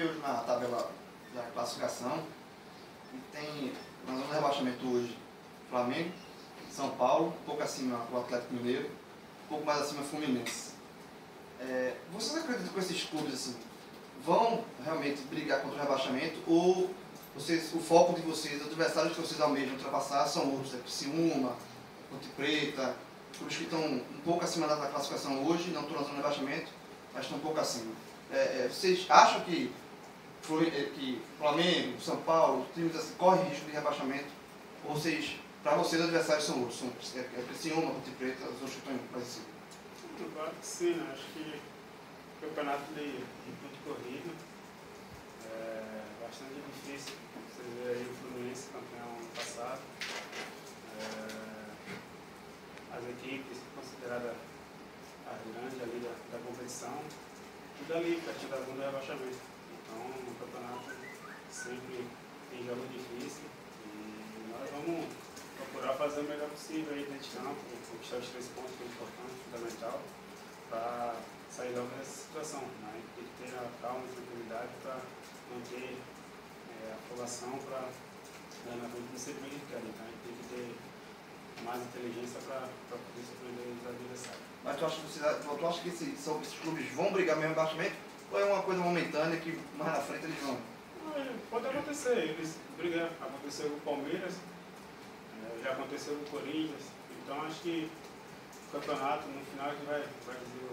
níveis na tabela da classificação. E tem, na zona de rebaixamento hoje, Flamengo, São Paulo, um pouco acima o Atlético Mineiro, um pouco mais acima do Fluminense. É, vocês acreditam que esses clubes assim, vão realmente brigar contra o rebaixamento ou vocês, o foco de vocês, os adversários que vocês almejam ultrapassar são outros, é Ciúma, Ponte Preta, clubes que estão um pouco acima da classificação hoje, não estão na zona de rebaixamento, mas estão um pouco acima. É, é, vocês acham que que Flamengo, São Paulo, times assim, correm risco de rebaixamento? Ou vocês, para vocês, os adversários são outros? São, é, é Criciúma, Ponte Preta, os outros estão em cima? Eu que sim, né? acho que o campeonato de, de ponto corrido é bastante difícil. Você vê aí o Fluminense campeão ano passado. É, as equipes consideradas a grande ali da, da competição tudo ali, pertinho da zona do rebaixamento. Então, o campeonato sempre tem jogo difícil e nós vamos procurar fazer o melhor possível aí dentro de campo, conquistar os três pontos que é importante, fundamental, para sair logo dessa situação. Né? Tem que ter a calma e tranquilidade para manter é, a afogação para né, na frente não ser prejudicado. Então, a gente tem que ter mais inteligência para poder surpreender os adversários. Mas tu acha, tu acha que esses, são, esses clubes vão brigar mesmo rebaixamento? Ou é uma coisa momentânea que mais na frente eles vão? Pode acontecer, eles brigam. Aconteceu com o Palmeiras, é, já aconteceu com o Corinthians. Então acho que o campeonato no final gente vai, vai dizer